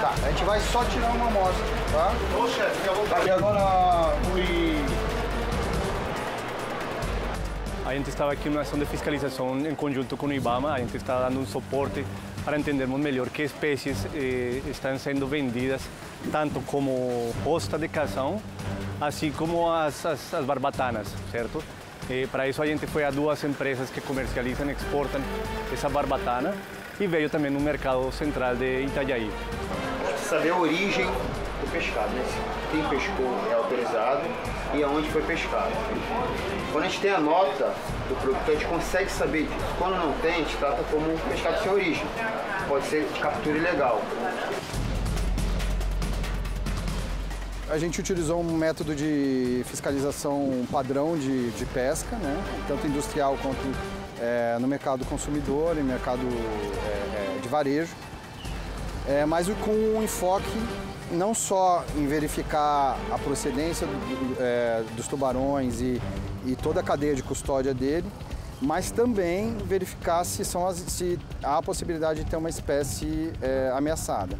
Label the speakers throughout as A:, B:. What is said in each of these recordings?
A: Tá, a gente vai só tirar uma amostra, tá? Ô chefe, fica vontade. Tá, agora fui...
B: A gente estava aqui numa ação de fiscalização em conjunto com o IBAMA, a gente está dando um suporte para entendermos melhor que espécies eh, estão sendo vendidas, tanto como posta de cação, assim como as, as, as barbatanas, certo? Eh, para isso a gente foi a duas empresas que comercializam e exportam essa barbatana e veio também no mercado central de Itajaí.
A: Saber a origem do pescado, né? Quem pescou é autorizado e aonde foi pescado. Quando a gente tem a nota do produto, a gente consegue saber disso. Quando não tem, a gente trata como pescado sem origem. Pode ser captura ilegal.
C: A gente utilizou um método de fiscalização padrão de, de pesca, né? tanto industrial quanto é, no mercado consumidor e mercado é, é, de varejo, é, mas com um enfoque não só em verificar a procedência do, é, dos tubarões e, e, toda a cadeia de custódia dele, mas também verificar se, são as, se há a possibilidade de ter uma espécie é, ameaçada.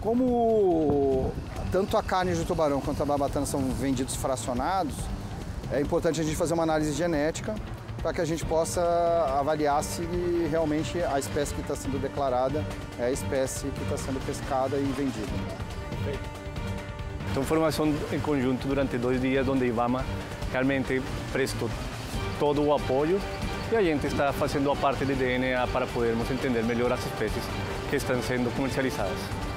C: Como tanto a carne de tubarão quanto a barbatana são vendidos fracionados, é importante a gente fazer uma análise genética para que a gente possa avaliar se realmente a espécie que está sendo declarada é a espécie que está sendo pescada e vendida.
B: Então, formação em conjunto durante dois dias, onde IBAMA realmente prestou todo o apoio e a gente está fazendo a parte de DNA para podermos entender melhor as espécies que estão sendo comercializadas.